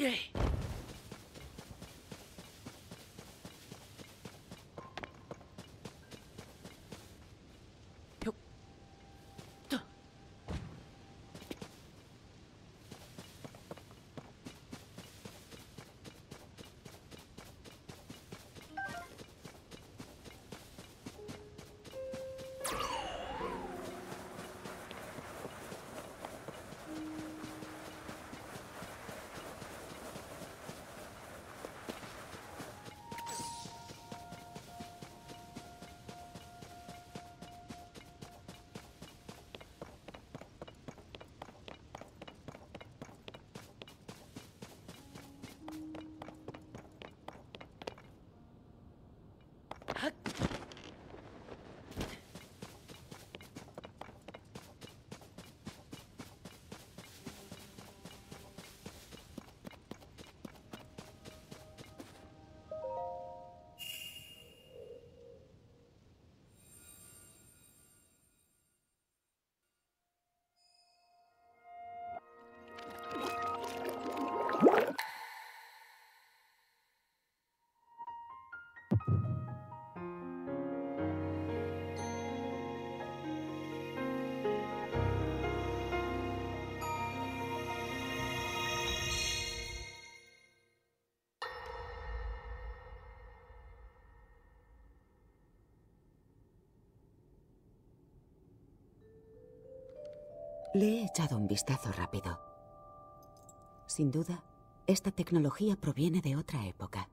Yeah. Le he echado un vistazo rápido. Sin duda, esta tecnología proviene de otra época.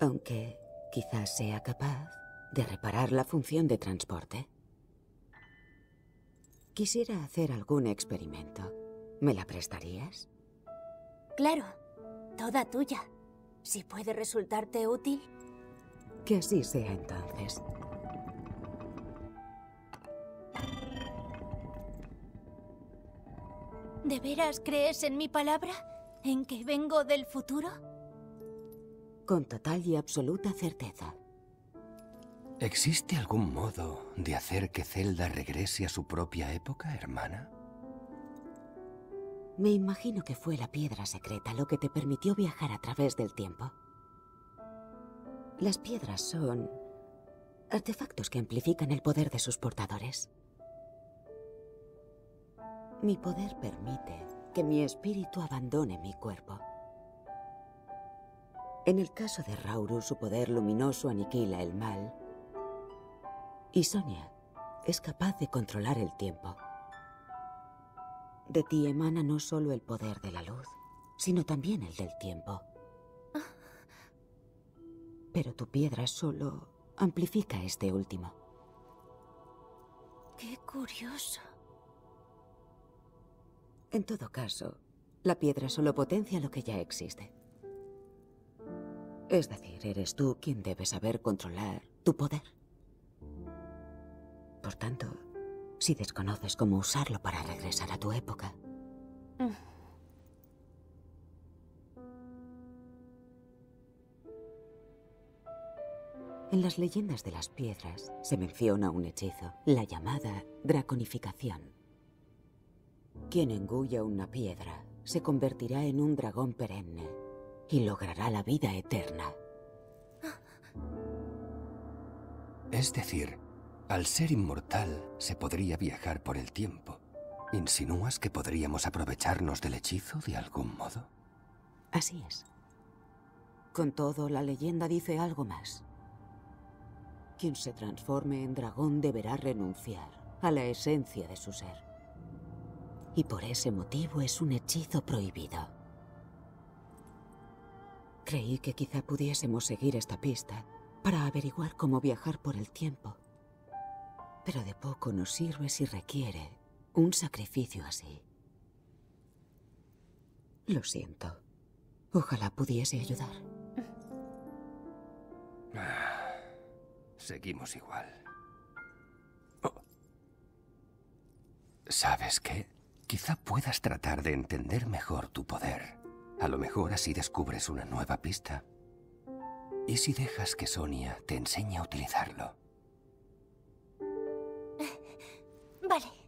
Aunque quizás sea capaz de reparar la función de transporte. Quisiera hacer algún experimento. ¿Me la prestarías? Claro, toda tuya. Si puede resultarte útil. Que así sea entonces. ¿De veras crees en mi palabra? ¿En que vengo del futuro? Con total y absoluta certeza. ¿Existe algún modo de hacer que Zelda regrese a su propia época, hermana? Me imagino que fue la piedra secreta lo que te permitió viajar a través del tiempo. Las piedras son artefactos que amplifican el poder de sus portadores. Mi poder permite que mi espíritu abandone mi cuerpo. En el caso de Rauru, su poder luminoso aniquila el mal. Y Sonia es capaz de controlar el tiempo. De ti emana no solo el poder de la luz, sino también el del tiempo. Pero tu piedra solo amplifica este último. Qué curioso. En todo caso, la piedra solo potencia lo que ya existe. Es decir, eres tú quien debe saber controlar tu poder. Por tanto, si desconoces cómo usarlo para regresar a tu época. En las leyendas de las piedras se menciona un hechizo, la llamada draconificación. Quien engulla una piedra se convertirá en un dragón perenne y logrará la vida eterna. Es decir, al ser inmortal se podría viajar por el tiempo. ¿Insinúas que podríamos aprovecharnos del hechizo de algún modo? Así es. Con todo, la leyenda dice algo más. Quien se transforme en dragón deberá renunciar a la esencia de su ser. Y por ese motivo es un hechizo prohibido. Creí que quizá pudiésemos seguir esta pista para averiguar cómo viajar por el tiempo. Pero de poco nos sirve si requiere un sacrificio así. Lo siento. Ojalá pudiese ayudar. Seguimos igual. Oh, ¿Sabes qué? Quizá puedas tratar de entender mejor tu poder. A lo mejor así descubres una nueva pista. ¿Y si dejas que Sonia te enseñe a utilizarlo? Vale.